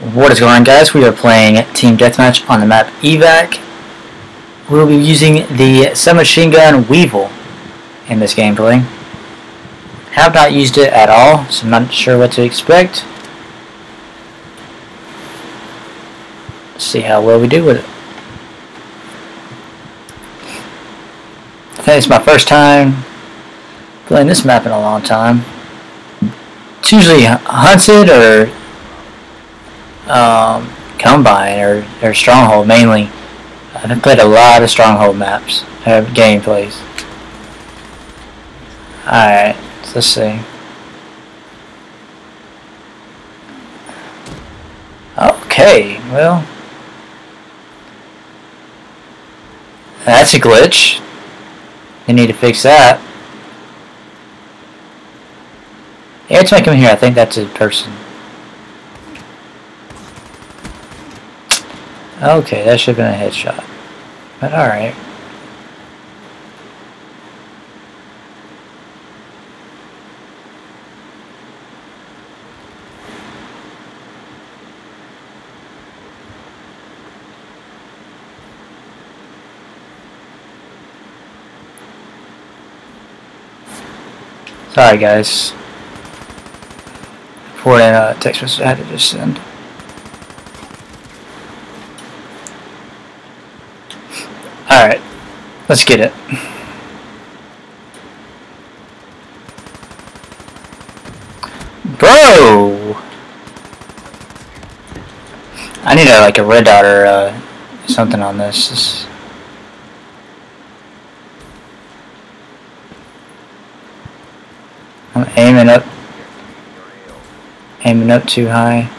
What is going on guys? We are playing Team Deathmatch on the map Evac. We'll be using the submachine gun Weevil in this gameplay. Have not used it at all, so I'm not sure what to expect. Let's see how well we do with it. I think it's my first time playing this map in a long time. It's usually hunted or um, Combine or, or Stronghold mainly. I've played a lot of Stronghold maps, have gameplays. Alright, let's see. Okay, well. That's a glitch. They need to fix that. Yeah, it's making me here. I think that's a person. Okay, that should have been a headshot. But alright. Sorry guys. For a uh, text message I had to just send. Alright, let's get it. Bro! I need a, like a red dot or uh, something on this. this. I'm aiming up, aiming up too high.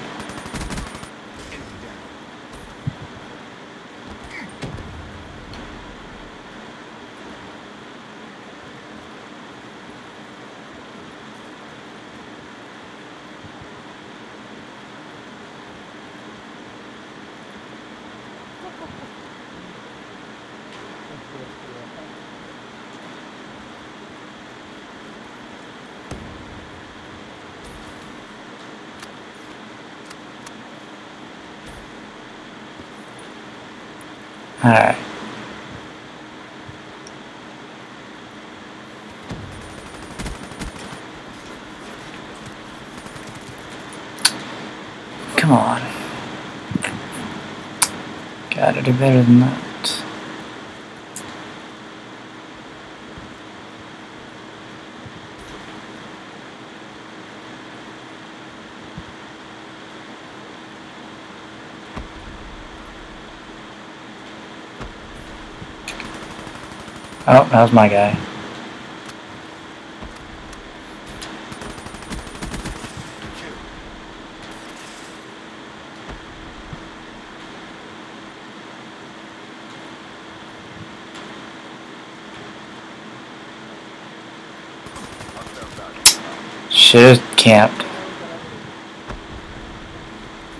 Alright. Come on. Gotta do better than that. Oh, that was my guy. Should have camped.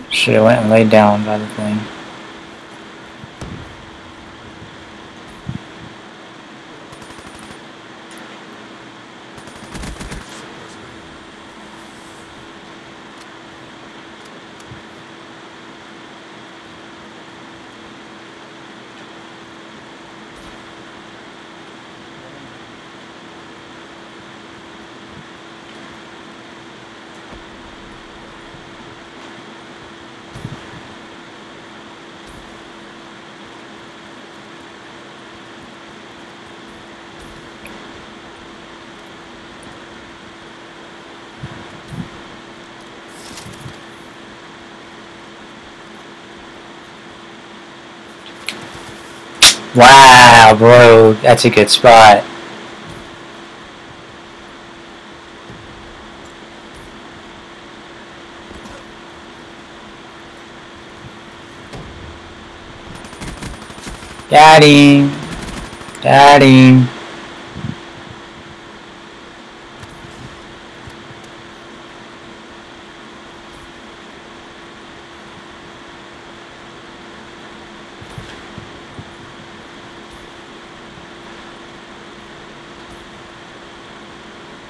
Should have went and laid down by the thing. Wow, bro, that's a good spot. Daddy, Daddy.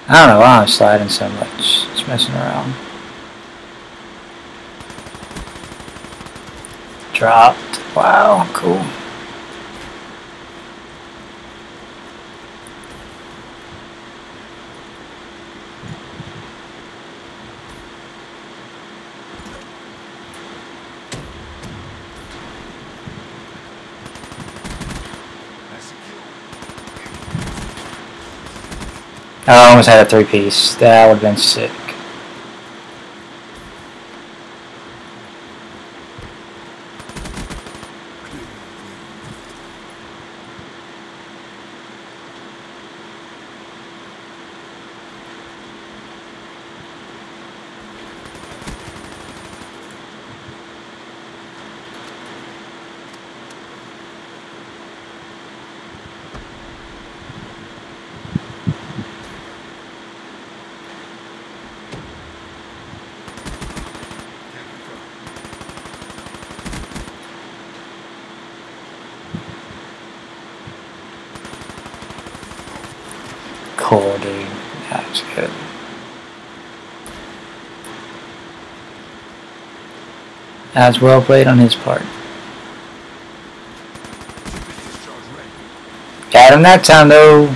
I don't know why I'm sliding so much. It's messing around. Dropped. Wow, cool. I almost had a three piece. That would have been sick. Dude. That's good. That's well played on his part. Got him that time though.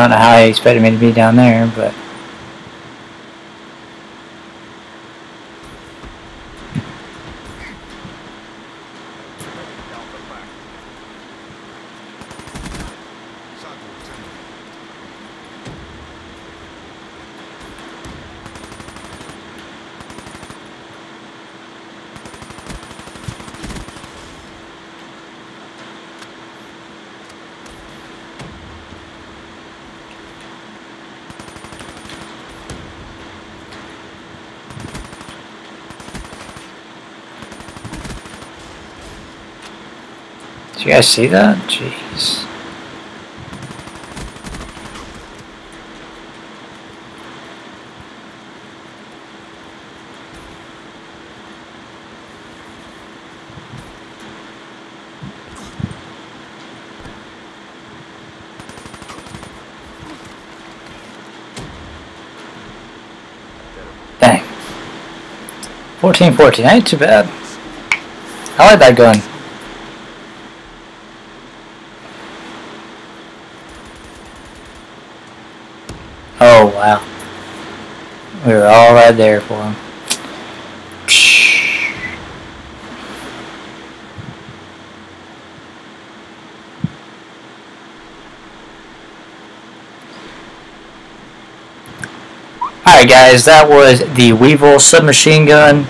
I don't know how he expected me to be down there, but Did you guys see that? Jeez. Dang. 14 14, ain't too bad. I like that gun. Oh, wow. We were all right there for him. Alright guys, that was the Weevil submachine gun.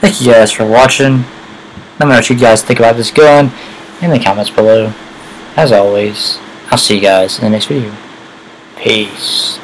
Thank you guys for watching. Let me know what you guys think about this gun in the comments below. As always, I'll see you guys in the next video. Peace.